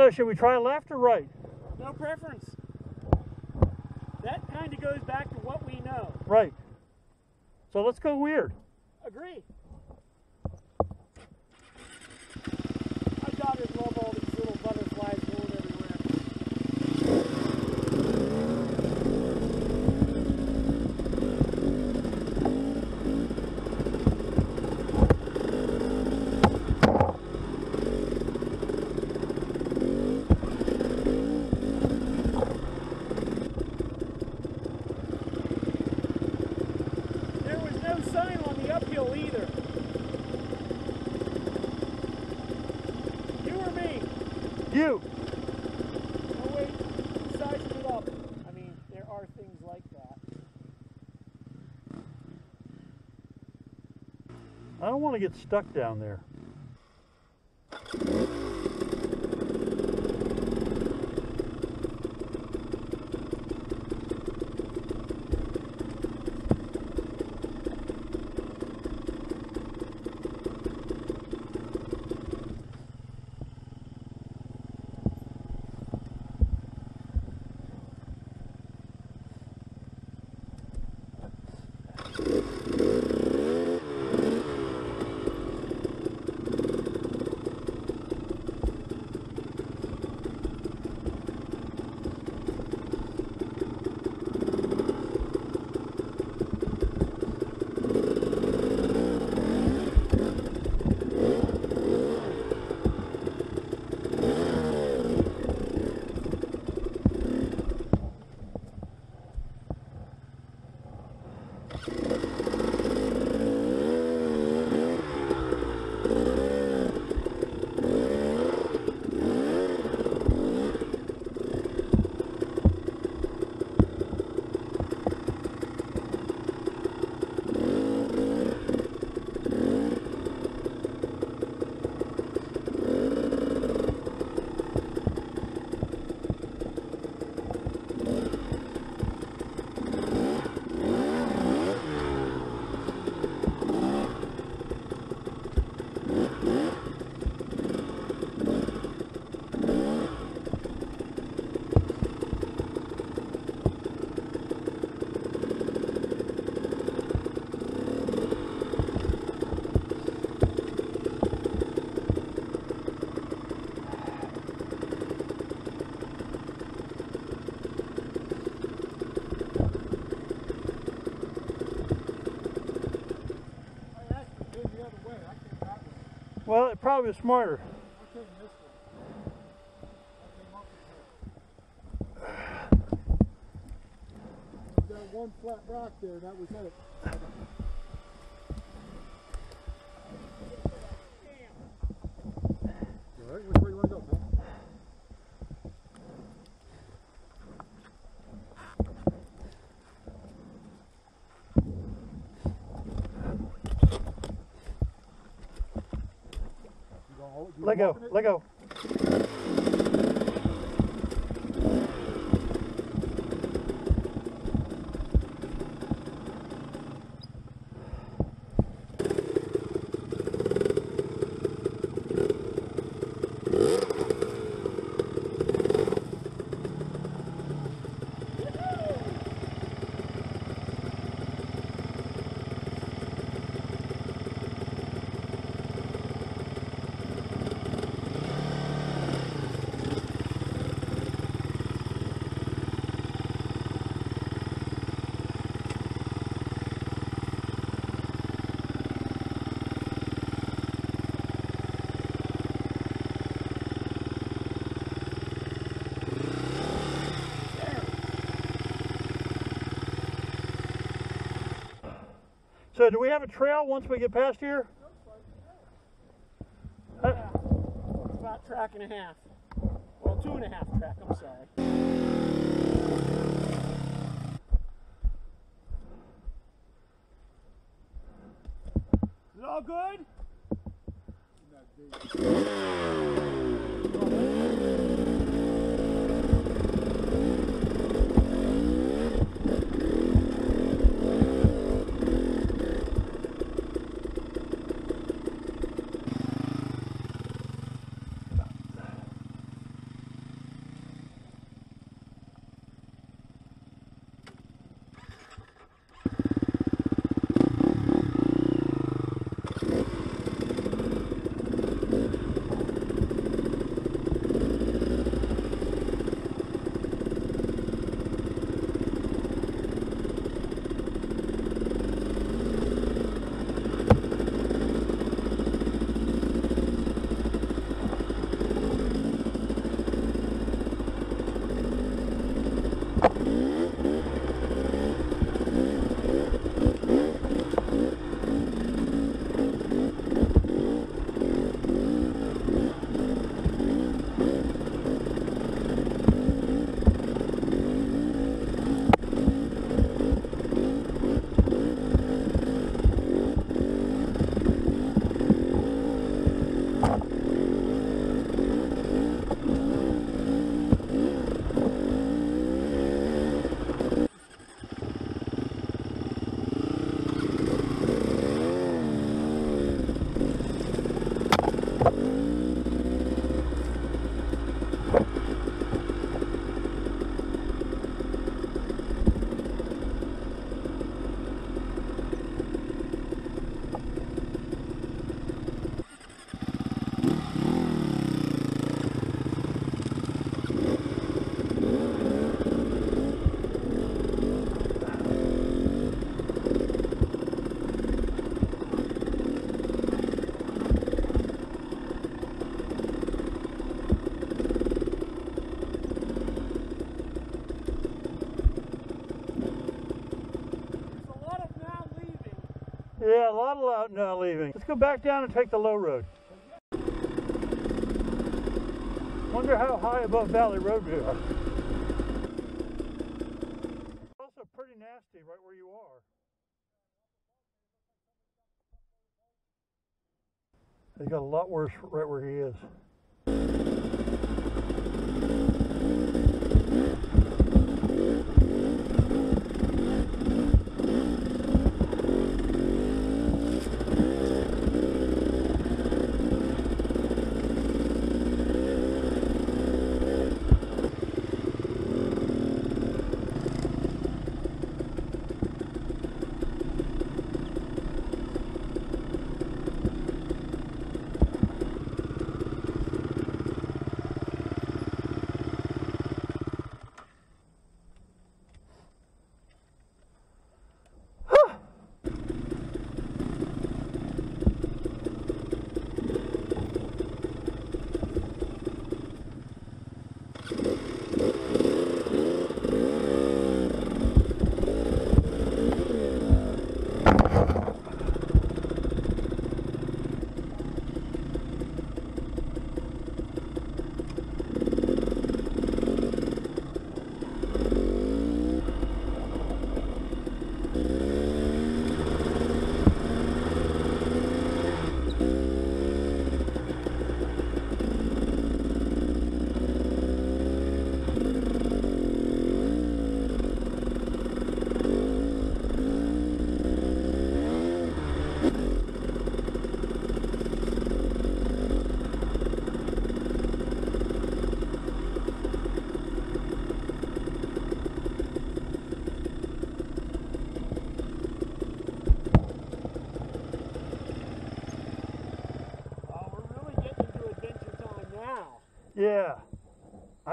So should we try left or right? No preference. That kind of goes back to what we know. Right. So let's go weird. Agree. My daughters love all these little butterflies going everywhere. There was no sign on the uphill either. You or me? You. Oh wait, sizing it up. I mean, there are things like that. I don't want to get stuck down there. There smarter. one flat rock there, that was it. All right, which way you want to go, man? You gonna hold- you Let go. Let go. Do we have a trail once we get past here? Uh, about track and a half. Well, two and a half track, I'm sorry. Is it all good? Now leaving. Let's go back down and take the low road. Wonder how high above Valley Road we are. Also pretty nasty right where you are. They got a lot worse right where he is.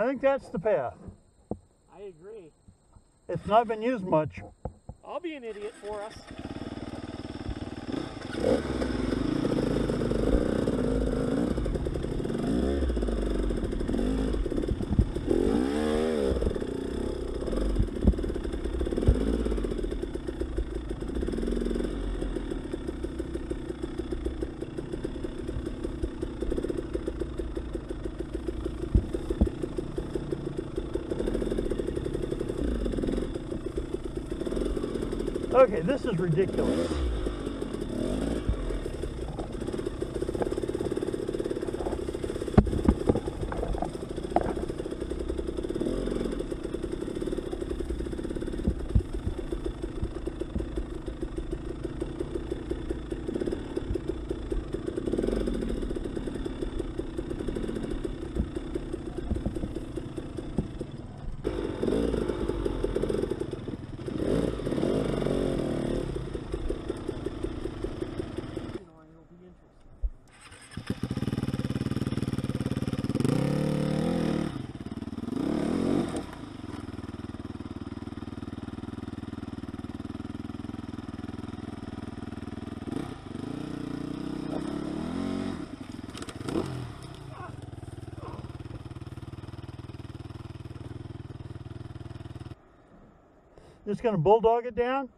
I think that's the path. I agree. It's not been used much. I'll be an idiot for us. Okay, this is ridiculous. You know, it'll be interesting. Just gonna bulldog it down?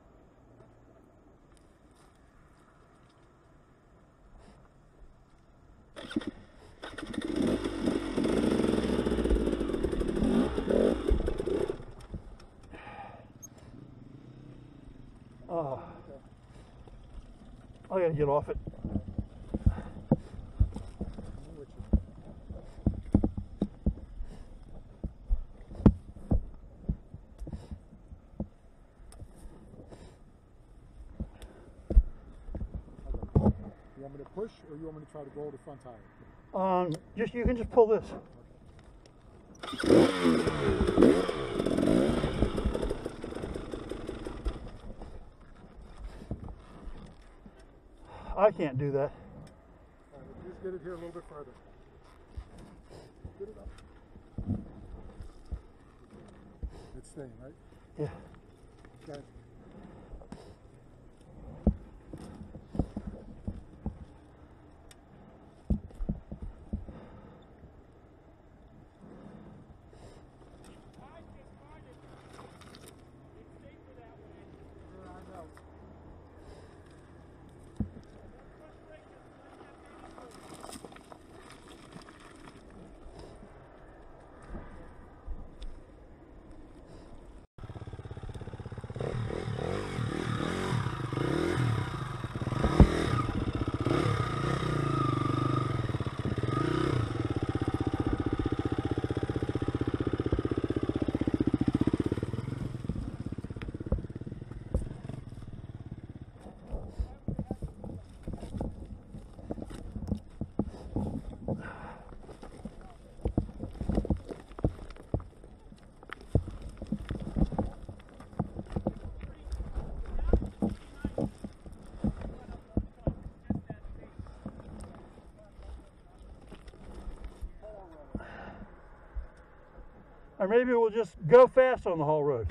Oh. I gotta get off it. You want me to push or you want me to try to go the front tire? Um, just you can just pull this. I can't do that. Right, just get it here a little bit further. Get it up. It's staying, right? Yeah. Okay. Maybe we'll just go fast on the haul road.